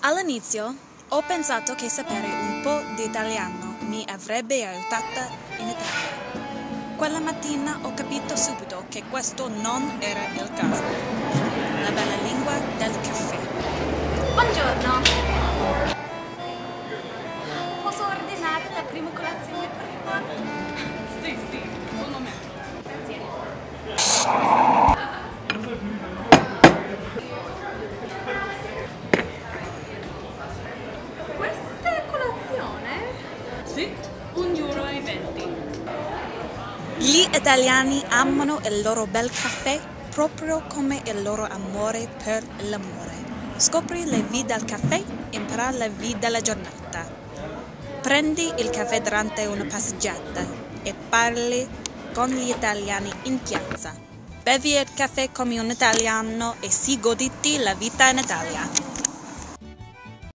All'inizio ho pensato che sapere un po' di italiano mi avrebbe aiutata in Italia. Quella mattina ho capito subito che questo non era il caso. La bella lingua del caffè. Buongiorno. Posso ordinare la prima colazione, per favore? Sì, un euro venti. Gli italiani amano il loro bel caffè proprio come il loro amore per l'amore. Scopri le V del caffè, impara le V della giornata. Prendi il caffè durante una passeggiata e parli con gli italiani in piazza. Bevi il caffè come un italiano e si goditi la vita in Italia.